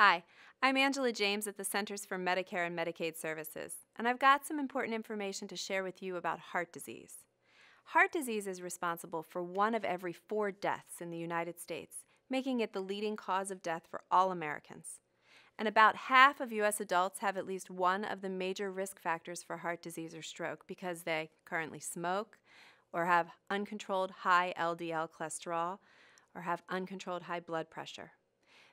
Hi, I'm Angela James at the Centers for Medicare and Medicaid Services, and I've got some important information to share with you about heart disease. Heart disease is responsible for one of every four deaths in the United States, making it the leading cause of death for all Americans. And about half of U.S. adults have at least one of the major risk factors for heart disease or stroke because they currently smoke, or have uncontrolled high LDL cholesterol, or have uncontrolled high blood pressure.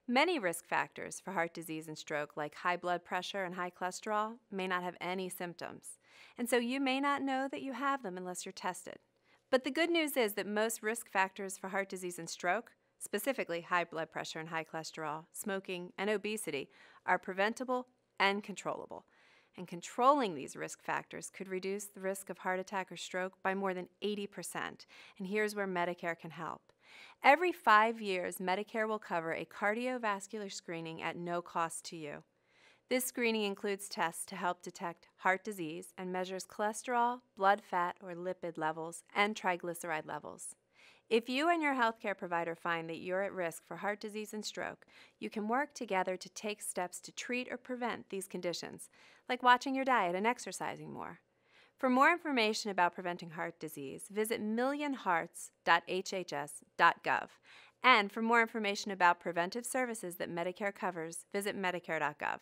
Many risk factors for heart disease and stroke, like high blood pressure and high cholesterol, may not have any symptoms. And so you may not know that you have them unless you're tested. But the good news is that most risk factors for heart disease and stroke, specifically high blood pressure and high cholesterol, smoking, and obesity, are preventable and controllable. And controlling these risk factors could reduce the risk of heart attack or stroke by more than 80%. And here's where Medicare can help. Every five years, Medicare will cover a cardiovascular screening at no cost to you. This screening includes tests to help detect heart disease and measures cholesterol, blood fat or lipid levels, and triglyceride levels. If you and your healthcare provider find that you're at risk for heart disease and stroke, you can work together to take steps to treat or prevent these conditions, like watching your diet and exercising more. For more information about preventing heart disease, visit millionhearts.hhs.gov. And for more information about preventive services that Medicare covers, visit medicare.gov.